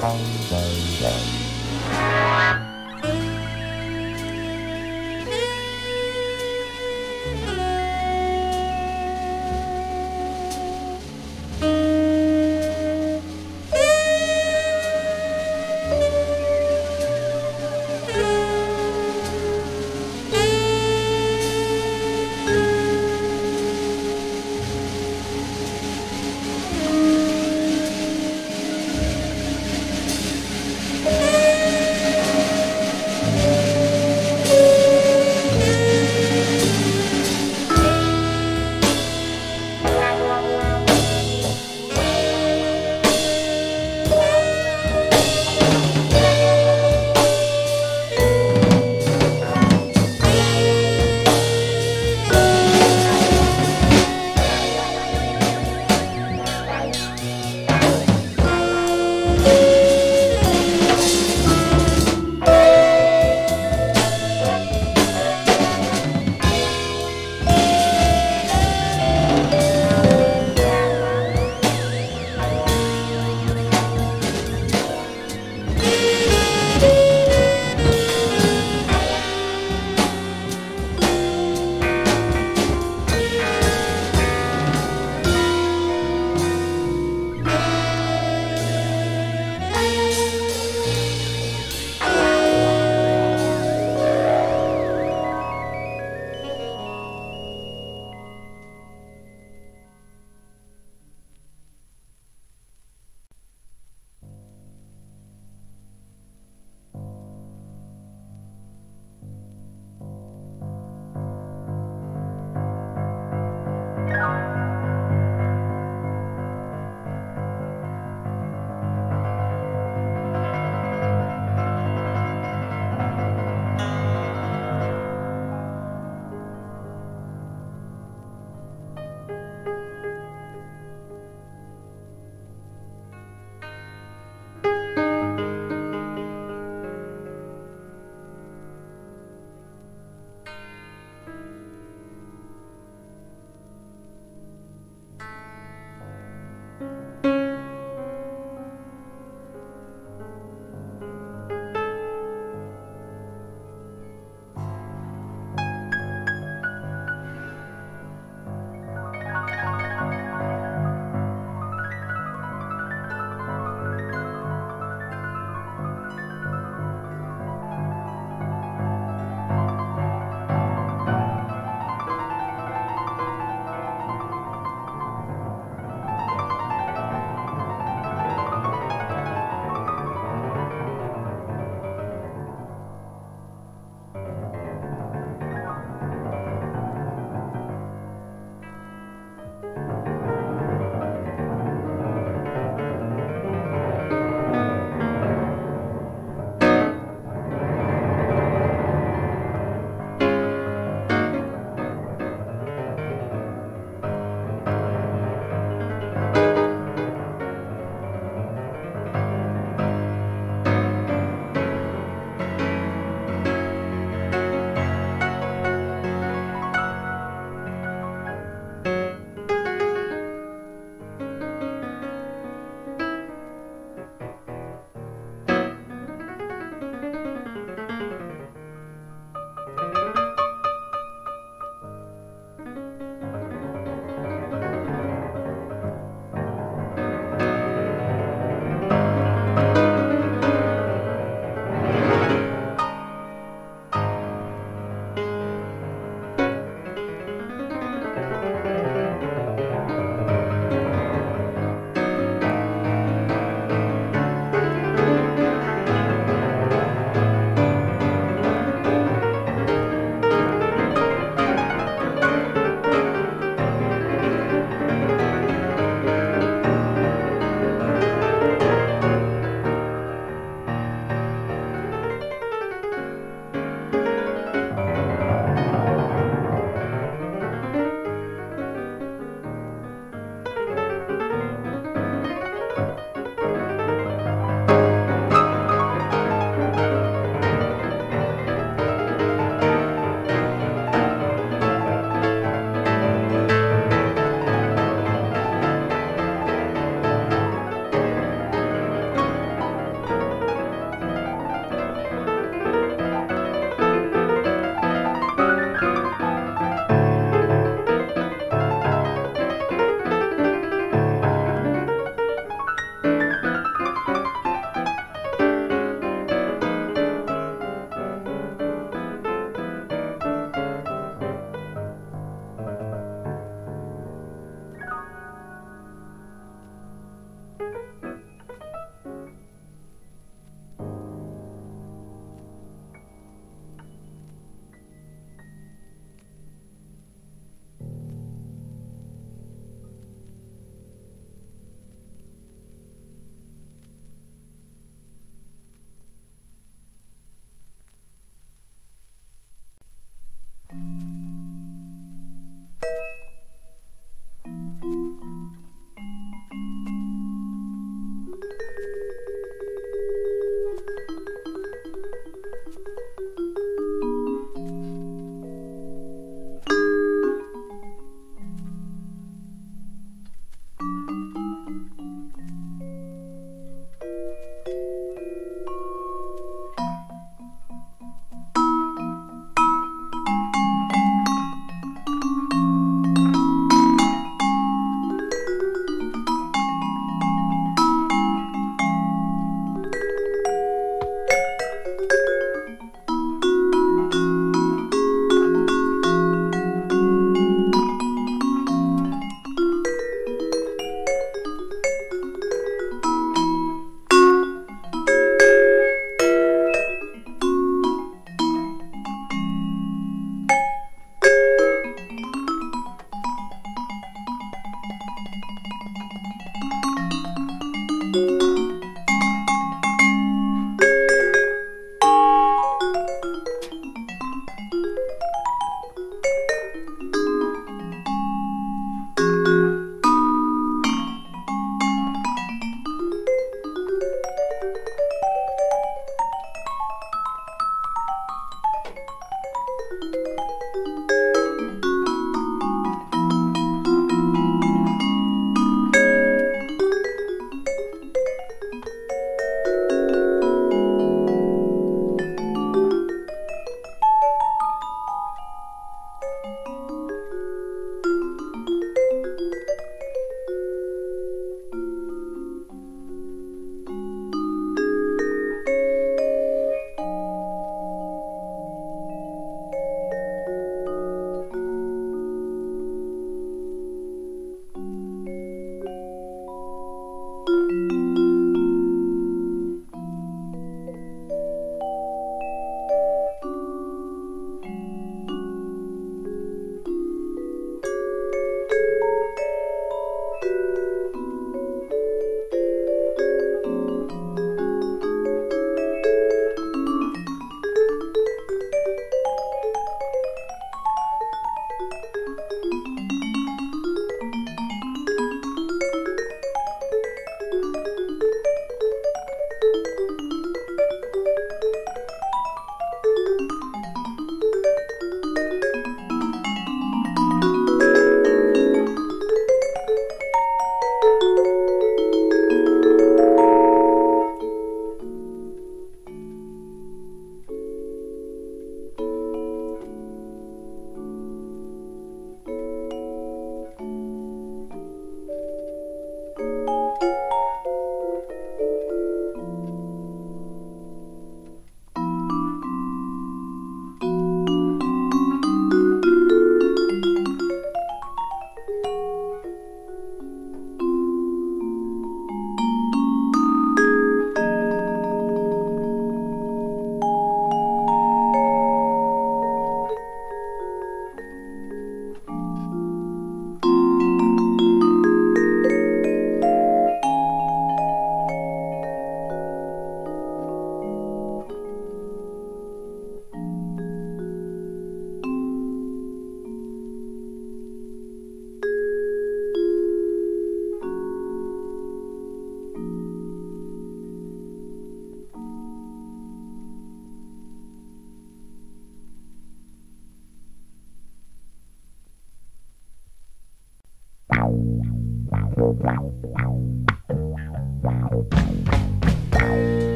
Bye. Bye. Bye.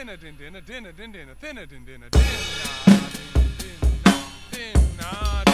Thinner din dinner, dinner din dinner, thinner din dinner, dinner din dinner, dinner